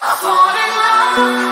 I fall in love.